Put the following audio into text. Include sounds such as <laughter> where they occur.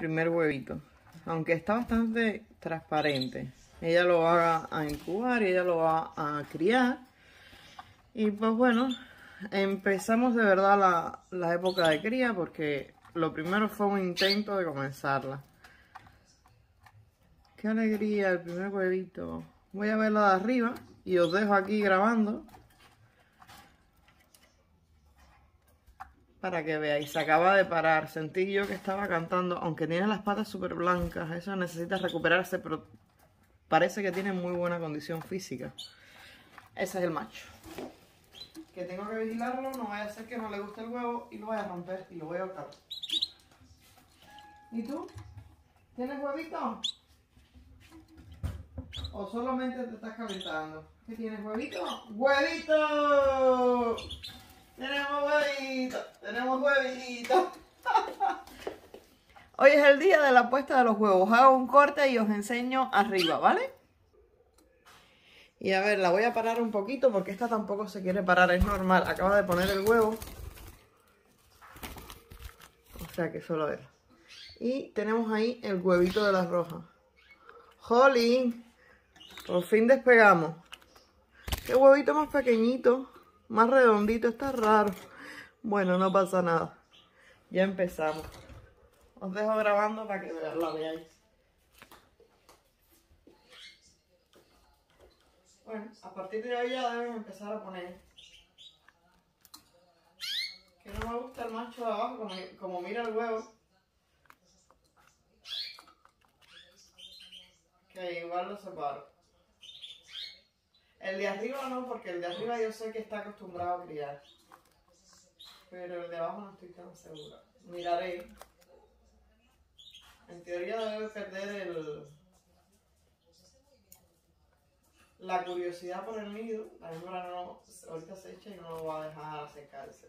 primer huevito. Aunque está bastante transparente. Ella lo va a incubar y ella lo va a criar. Y pues bueno, empezamos de verdad la, la época de cría porque lo primero fue un intento de comenzarla. Qué alegría, el primer huevito. Voy a verla de arriba y os dejo aquí grabando. Para que veáis, se acaba de parar. Sentí yo que estaba cantando, aunque tiene las patas súper blancas. Eso necesita recuperarse, pero parece que tiene muy buena condición física. Ese es el macho. Que tengo que vigilarlo, no vaya a ser que no le guste el huevo y lo vaya a romper y lo voy a ahorcar. ¿Y tú? ¿Tienes huevito? ¿O solamente te estás calentando? ¿Qué tienes, huevito? ¡Huevito! Tenemos huevito. <laughs> Hoy es el día de la puesta de los huevos. Hago un corte y os enseño arriba, ¿vale? Y a ver, la voy a parar un poquito porque esta tampoco se quiere parar, es normal. Acaba de poner el huevo. O sea que solo es. Y tenemos ahí el huevito de la roja. ¡Jolín! Por fin despegamos. Qué huevito más pequeñito, más redondito, está raro. Bueno, no pasa nada. Ya empezamos. Os dejo grabando para que la veáis. Bueno, a partir de ahí ya deben empezar a poner. Que no me gusta el macho de abajo, como, como mira el huevo. Que igual lo separo. El de arriba no, porque el de arriba yo sé que está acostumbrado a criar. Pero el de abajo no estoy tan segura. Miraré. En teoría debe perder el... La curiosidad por el nido. La hembra no, ahorita se echa y no lo va a dejar secarse.